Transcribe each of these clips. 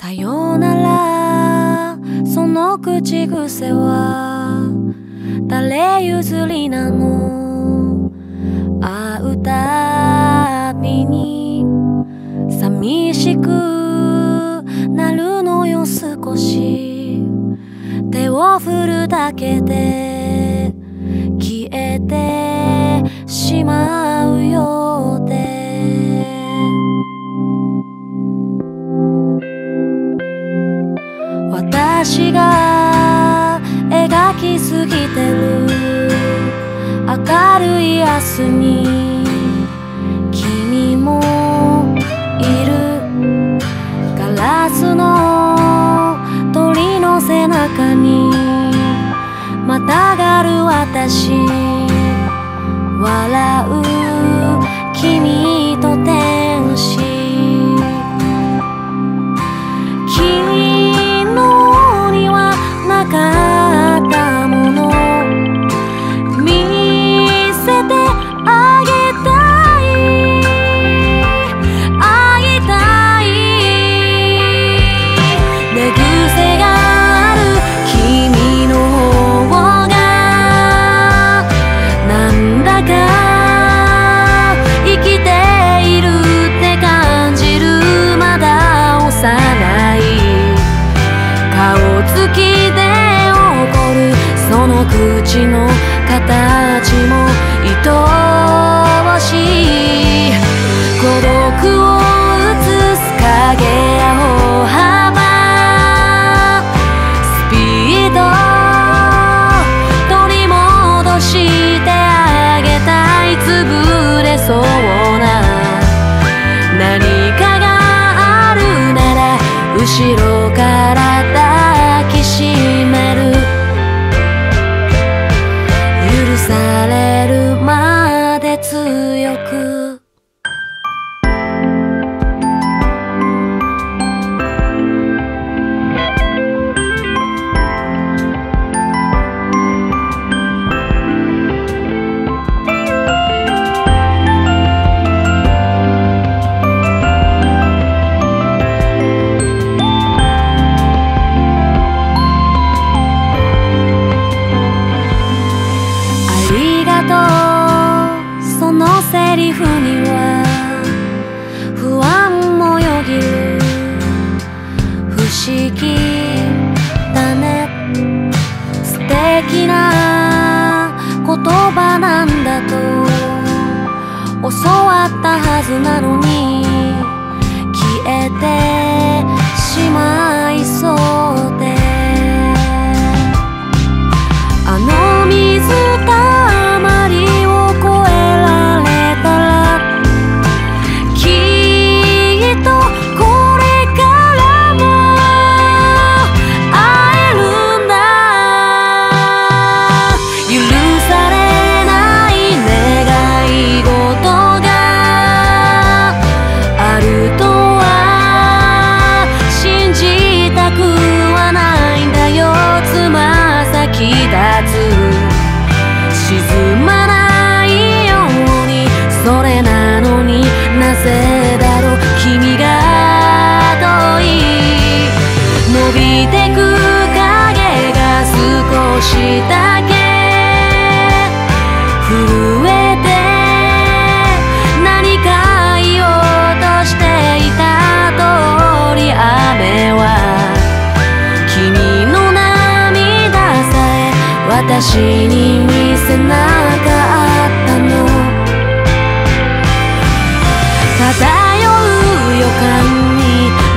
さようなら。その口癖は誰譲りなの？会うたびに寂しくなるのよ少し。手を振るだけで消えてしまう。私が描きすぎてる。明るい明日に君もいる。ガラスの鳥の背中にまたがる私。笑う君顔つきで怒るその口の形も愛おしい孤独を映す影や歩幅スピード取り戻してあげたい潰れそうな何かがあるなら後ろ could ずなのに私に見せなかったの。漂う予感に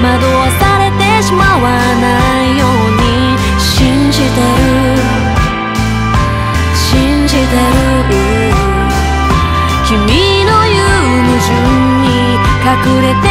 惑わされてしまわないように信じてる。信じてる。君の言う矛盾に隠れて